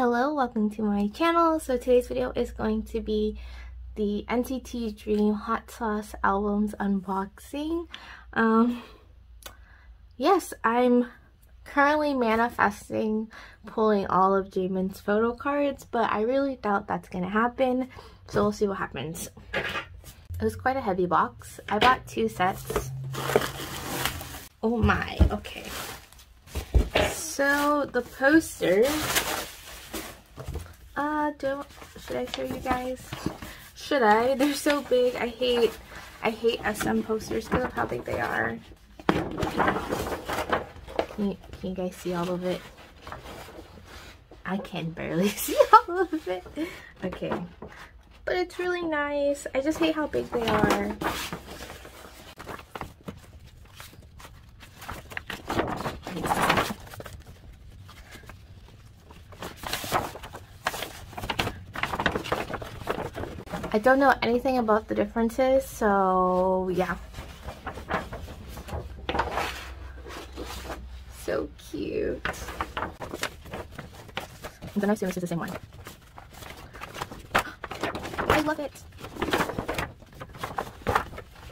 Hello, welcome to my channel. So today's video is going to be the NCT Dream Hot Sauce albums unboxing. Um, yes, I'm currently manifesting pulling all of Jaemin's photo cards, but I really doubt that's going to happen. So we'll see what happens. It was quite a heavy box. I bought two sets. Oh my, okay. So the posters uh, don't, should I show you guys? Should I? They're so big. I hate, I hate SM posters because of how big they are. Can you, can you guys see all of it? I can barely see all of it. Okay. But it's really nice. I just hate how big they are. I don't know anything about the differences, so yeah. So cute. I'm gonna is the same one. I love it.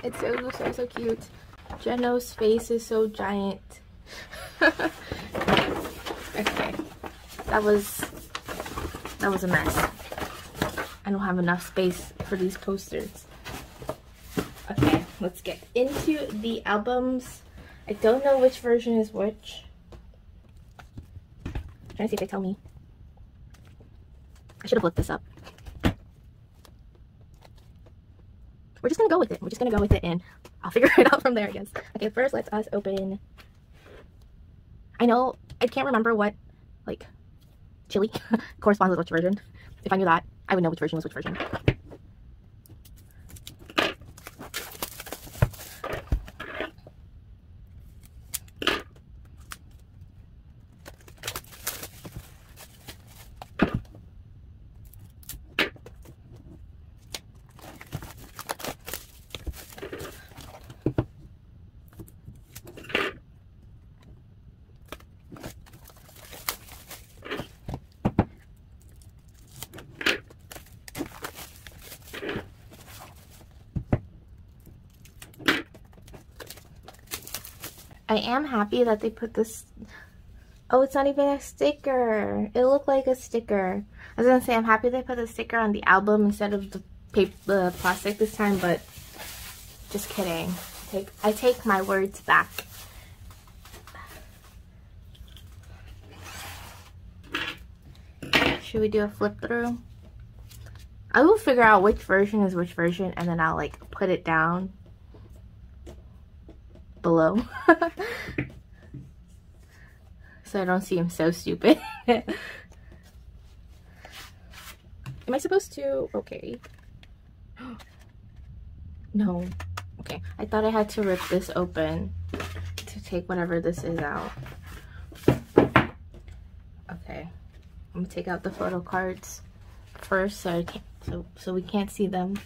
It's so, so, so cute. Jeno's face is so giant. okay. That was, that was a mess. I don't have enough space for these posters. Okay, let's get into the albums. I don't know which version is which. I'm trying to see if they tell me. I should have looked this up. We're just gonna go with it. We're just gonna go with it and I'll figure it out from there, I guess. Okay, first let's us open. I know, I can't remember what, like, chili corresponds with which version. If I knew that, I would know which version was which version. I am happy that they put this oh it's not even a sticker. It looked like a sticker. I was gonna say I'm happy they put the sticker on the album instead of the paper the plastic this time but just kidding. Take I take my words back. Should we do a flip through? I will figure out which version is which version and then I'll like put it down below. so I don't seem so stupid. Am I supposed to? Okay. no. Okay. I thought I had to rip this open to take whatever this is out. Okay. I'm gonna take out the photo cards first so I can't so so we can't see them.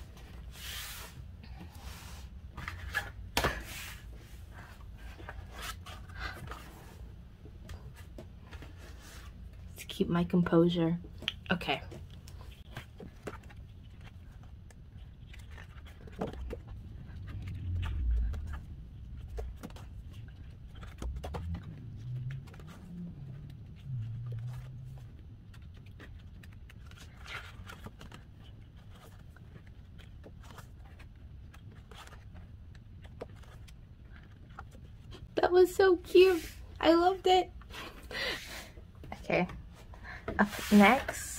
Keep my composure. Okay. That was so cute. I loved it. Up next,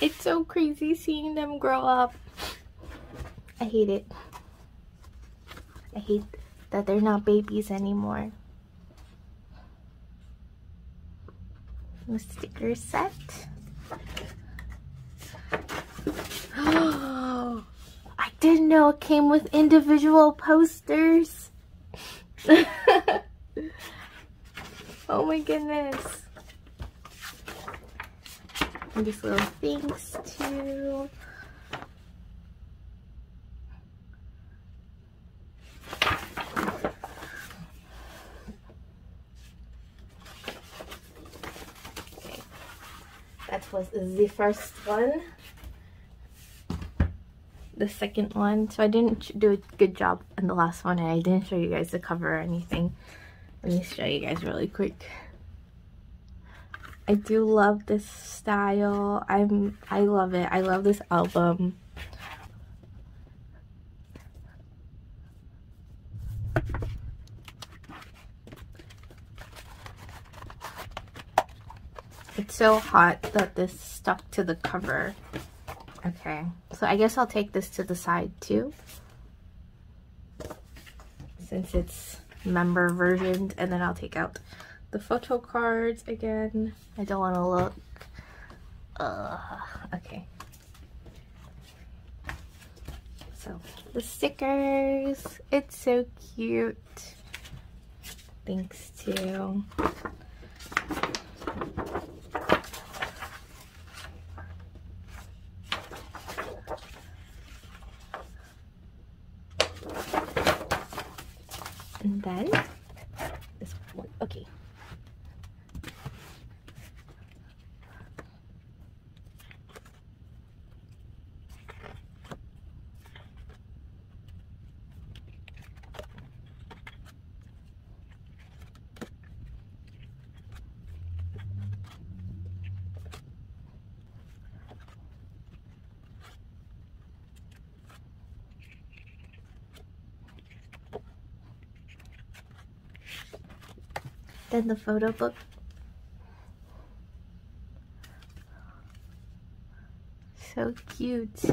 It's so crazy seeing them grow up. I hate it. I hate that they're not babies anymore. The sticker set. Oh, I didn't know it came with individual posters. oh my goodness. And these little things too. Okay. That was the first one. The second one. So I didn't do a good job in the last one and I didn't show you guys the cover or anything. Let me show you guys really quick. I do love this style. I'm I love it. I love this album. It's so hot that this stuck to the cover. Okay, so I guess I'll take this to the side too. Since it's member versioned and then I'll take out the photo cards again. I don't want to look. Okay. So the stickers, it's so cute. Thanks to and then this one okay Then the photo book. So cute.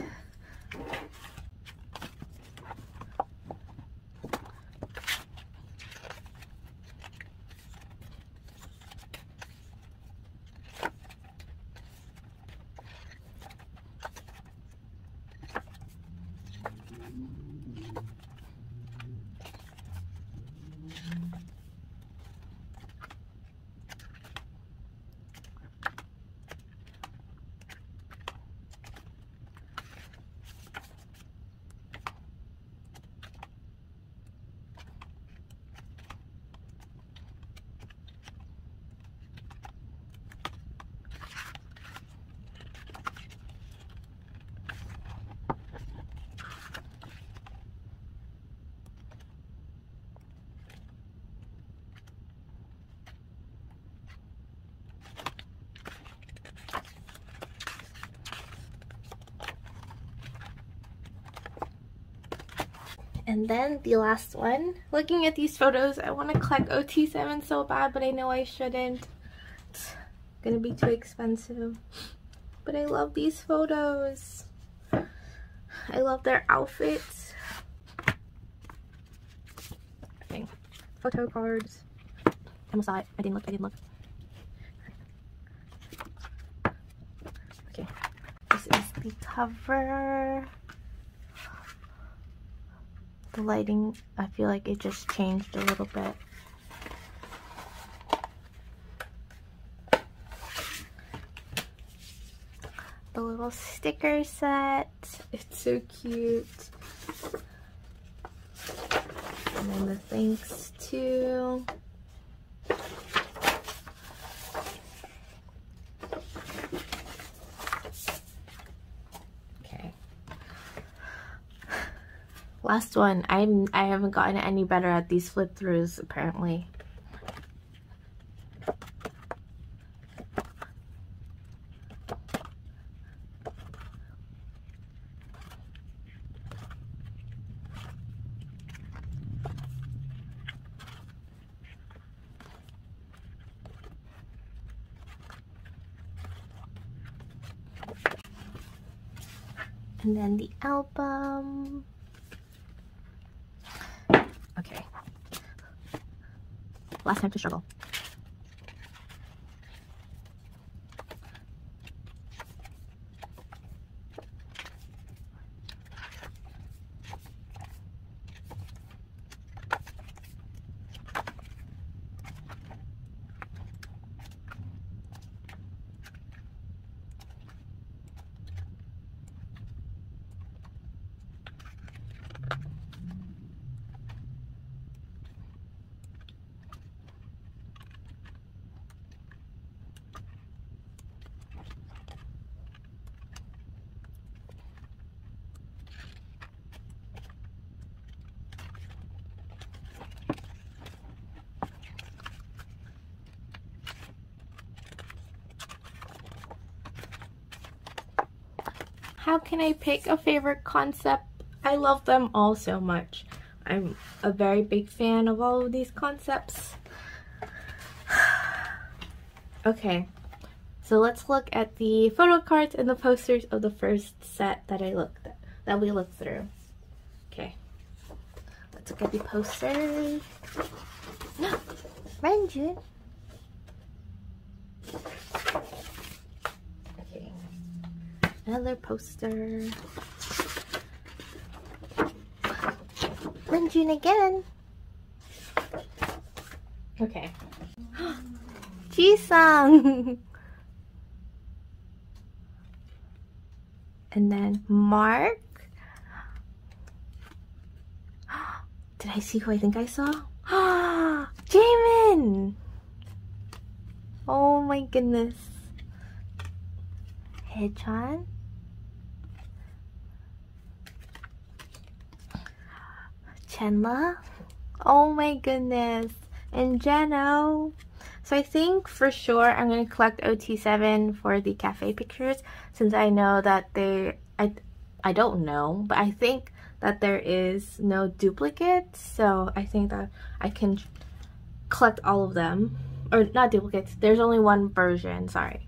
And then the last one. Looking at these photos, I want to collect OT7 so bad, but I know I shouldn't. It's gonna be too expensive. But I love these photos. I love their outfits. Okay. Photo cards. I almost saw it. I didn't look. I didn't look. Okay. This is the cover the lighting, I feel like it just changed a little bit. The little sticker set, it's so cute. And then the thanks to. Last one. I'm, I haven't gotten any better at these flip throughs apparently. and then the album Okay. Last time to struggle. How can I pick a favorite concept? I love them all so much. I'm a very big fan of all of these concepts. okay, so let's look at the photo cards and the posters of the first set that I looked at, that we looked through. Okay, let's look at the posters. No, Renjun. Another poster. Renjun again. Okay. Jisung. and then Mark. Did I see who I think I saw? Jaemin! Oh my goodness. Haechan. Chenle. Oh my goodness. And Jeno. So I think for sure I'm going to collect OT7 for the cafe pictures since I know that they, I, I don't know, but I think that there is no duplicate. So I think that I can collect all of them. Or not duplicates, there's only one version, sorry.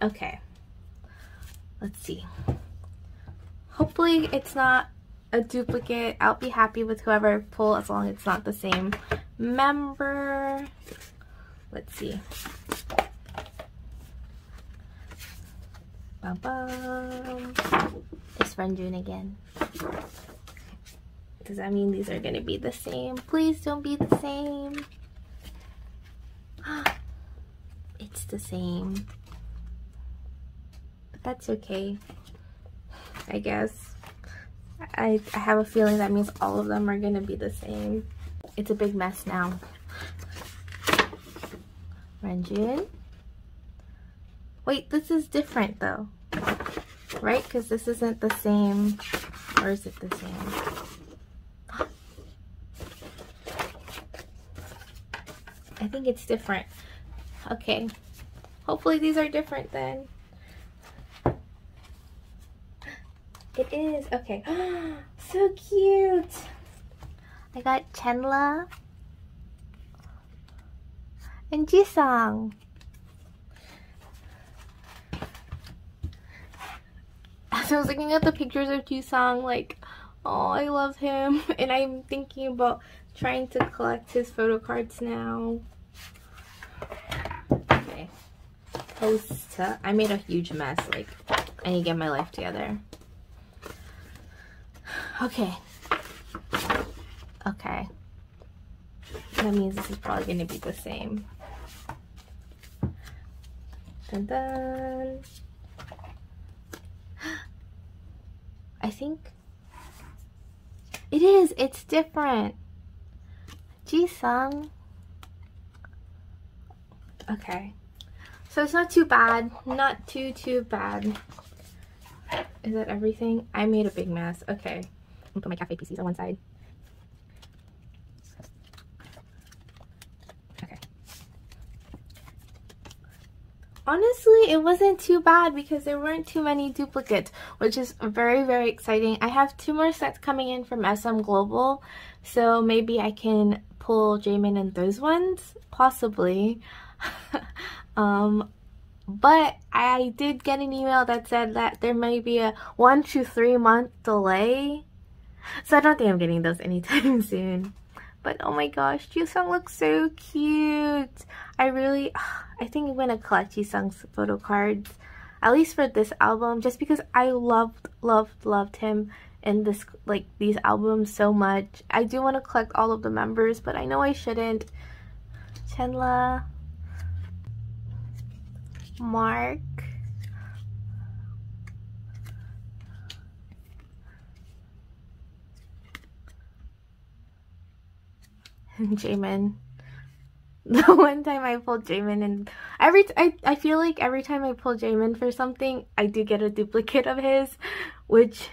Okay, let's see. Hopefully it's not a duplicate. I'll be happy with whoever I pull as long as it's not the same member. Let's see. Bum bum. It's Renjun again. Does that mean these are gonna be the same? Please don't be the same. It's the same. But that's okay. I guess. I, I have a feeling that means all of them are gonna be the same. It's a big mess now. Renjun. Wait, this is different though. Right? Because this isn't the same. Or is it the same? I think it's different. Okay. Hopefully these are different then. It is. Okay. so cute. I got Chenle and Jisung. As I was looking at the pictures of Jisung, like, oh, I love him. And I'm thinking about trying to collect his photo cards now. Okay. Post. I made a huge mess. Like, I need to get my life together. Okay. Okay. That means this is probably going to be the same. Dun dun. I think it is. It's different. Jisung. Okay. So it's not too bad. Not too, too bad. Is that everything? I made a big mess. Okay and put my cafe PCs on one side. Okay. Honestly, it wasn't too bad because there weren't too many duplicates, which is very, very exciting. I have two more sets coming in from SM Global, so maybe I can pull Jaemin and those ones, possibly. um, but I did get an email that said that there may be a one to three month delay. So I don't think I'm getting those anytime soon. But oh my gosh, Jisung looks so cute. I really, I think I'm going to collect Jisung's photo cards. At least for this album, just because I loved, loved, loved him in this, like, these albums so much. I do want to collect all of the members, but I know I shouldn't. Chenle, Mark, Jaemin. The one time I pulled Jaemin and every I, I feel like every time I pull Jaemin for something, I do get a duplicate of his, which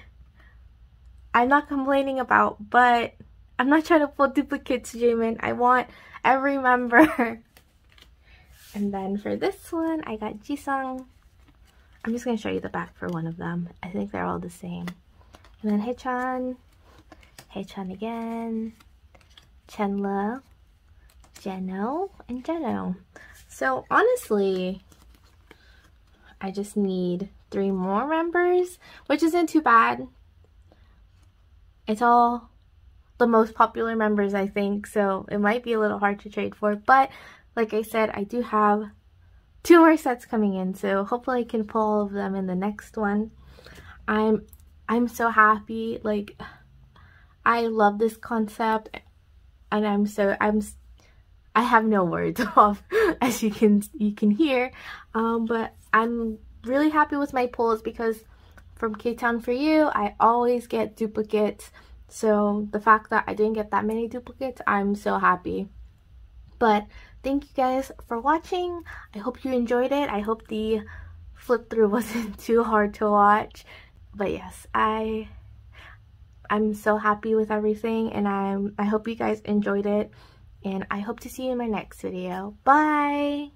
I'm not complaining about, but I'm not trying to pull duplicates Jaemin. I want every member. and then for this one, I got Jisung. I'm just going to show you the back for one of them. I think they're all the same. And then Haechan. Haechan again. Chenle, Jeno, and Jeno. So honestly, I just need three more members, which isn't too bad. It's all the most popular members, I think, so it might be a little hard to trade for. But like I said, I do have two more sets coming in, so hopefully I can pull all of them in the next one. I'm I'm so happy. Like I love this concept and I'm so I'm I have no words off as you can you can hear. Um, but I'm really happy with my pulls because from Ktown4u I always get duplicates. So the fact that I didn't get that many duplicates I'm so happy. But thank you guys for watching. I hope you enjoyed it. I hope the flip through wasn't too hard to watch. But yes I I'm so happy with everything and I'm I hope you guys enjoyed it and I hope to see you in my next video. Bye!